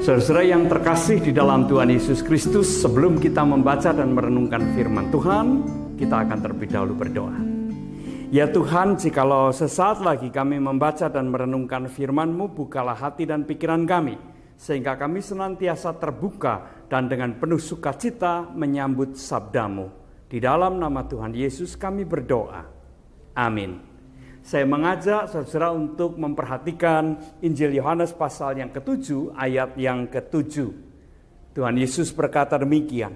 Saudara yang terkasih di dalam Tuhan Yesus Kristus, sebelum kita membaca dan merenungkan firman Tuhan, kita akan terlebih dahulu berdoa. Ya Tuhan, jikalau sesaat lagi kami membaca dan merenungkan firman-Mu, bukalah hati dan pikiran kami, sehingga kami senantiasa terbuka dan dengan penuh sukacita menyambut sabdamu. Di dalam nama Tuhan Yesus kami berdoa. Amin. Saya mengajak saudara untuk memperhatikan Injil Yohanes pasal yang ketujuh ayat yang ketujuh. Tuhan Yesus berkata demikian,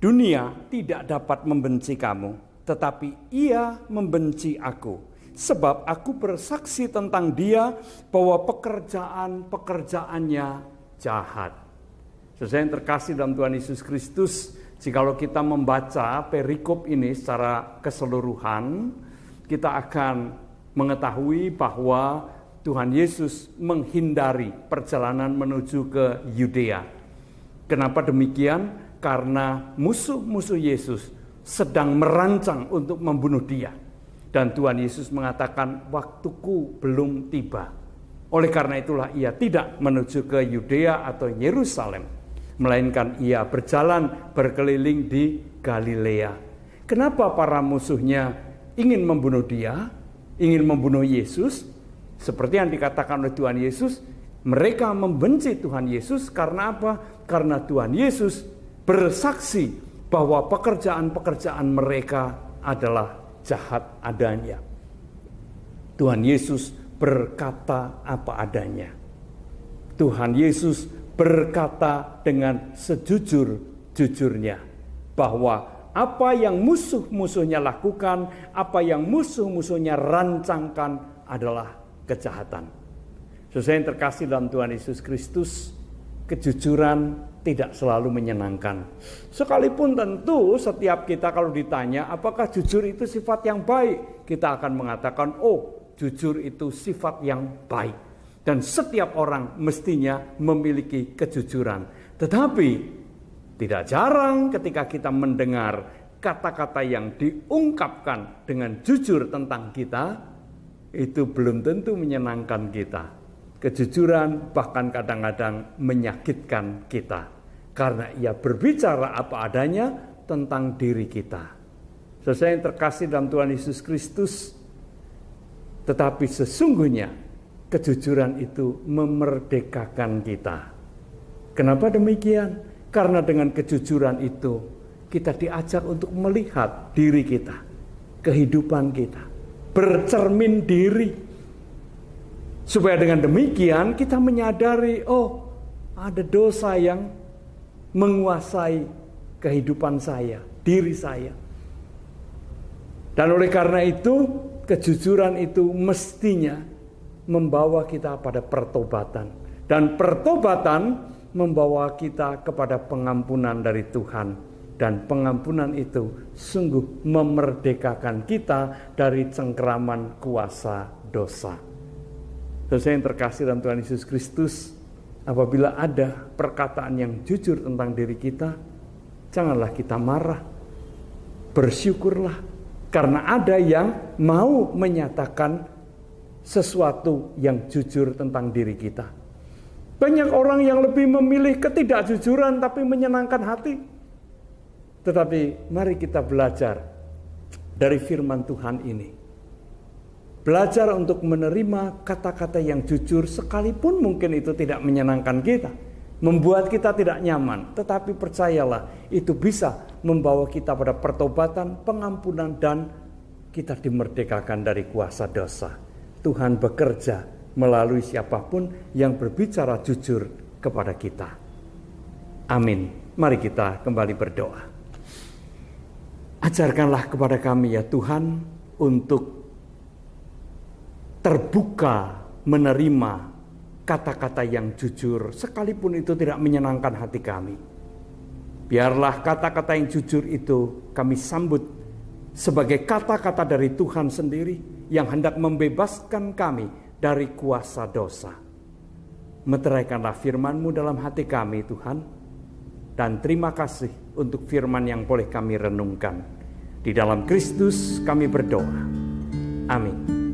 Dunia tidak dapat membenci kamu, tetapi ia membenci aku. Sebab aku bersaksi tentang dia bahwa pekerjaan-pekerjaannya jahat. Sesuai yang terkasih dalam Tuhan Yesus Kristus, jikalau kita membaca perikop ini secara keseluruhan, kita akan mengetahui bahwa Tuhan Yesus menghindari perjalanan menuju ke Yudea. Kenapa demikian? Karena musuh-musuh Yesus sedang merancang untuk membunuh dia. Dan Tuhan Yesus mengatakan, waktuku belum tiba. Oleh karena itulah ia tidak menuju ke Yudea atau Yerusalem. Melainkan ia berjalan berkeliling di Galilea. Kenapa para musuhnya ingin membunuh dia? ingin membunuh Yesus, seperti yang dikatakan oleh Tuhan Yesus, mereka membenci Tuhan Yesus karena apa? Karena Tuhan Yesus bersaksi bahwa pekerjaan-pekerjaan mereka adalah jahat adanya. Tuhan Yesus berkata apa adanya. Tuhan Yesus berkata dengan sejujur-jujurnya bahwa apa yang musuh-musuhnya lakukan, apa yang musuh-musuhnya rancangkan adalah kejahatan. Sesuai yang terkasih dalam Tuhan Yesus Kristus, kejujuran tidak selalu menyenangkan. Sekalipun tentu setiap kita kalau ditanya apakah jujur itu sifat yang baik, kita akan mengatakan, oh jujur itu sifat yang baik. Dan setiap orang mestinya memiliki kejujuran. Tetapi tidak jarang ketika kita mendengar kata-kata yang diungkapkan dengan jujur tentang kita, itu belum tentu menyenangkan kita. Kejujuran bahkan kadang-kadang menyakitkan kita. Karena ia berbicara apa adanya tentang diri kita. Sesuai yang terkasih dalam Tuhan Yesus Kristus, tetapi sesungguhnya kejujuran itu memerdekakan kita. Kenapa demikian? Karena dengan kejujuran itu kita diajak untuk melihat diri kita, kehidupan kita, bercermin diri. Supaya dengan demikian kita menyadari, oh ada dosa yang menguasai kehidupan saya, diri saya. Dan oleh karena itu, kejujuran itu mestinya membawa kita pada pertobatan. Dan pertobatan membawa kita kepada pengampunan dari Tuhan. Dan pengampunan itu sungguh memerdekakan kita dari cengkeraman kuasa dosa. Dosa yang terkasih dalam Tuhan Yesus Kristus, apabila ada perkataan yang jujur tentang diri kita, janganlah kita marah. Bersyukurlah, karena ada yang mau menyatakan sesuatu yang jujur tentang diri kita banyak orang yang lebih memilih ketidakjujuran tapi menyenangkan hati. Tetapi mari kita belajar dari firman Tuhan ini. Belajar untuk menerima kata-kata yang jujur sekalipun mungkin itu tidak menyenangkan kita. Membuat kita tidak nyaman. Tetapi percayalah itu bisa membawa kita pada pertobatan, pengampunan dan kita dimerdekakan dari kuasa dosa. Tuhan bekerja melalui siapa pun yang berbicara jujur kepada kita. Amin. Mari kita kembali berdoa. Ajarkanlah kepada kami ya Tuhan untuk terbuka menerima kata-kata yang jujur sekalipun itu tidak menyenangkan hati kami. Biarlah kata-kata yang jujur itu kami sambut sebagai kata-kata dari Tuhan sendiri yang hendak membebaskan kami dari kuasa dosa. Meteraikanlah firman-Mu dalam hati kami Tuhan. Dan terima kasih untuk firman yang boleh kami renungkan. Di dalam Kristus kami berdoa. Amin.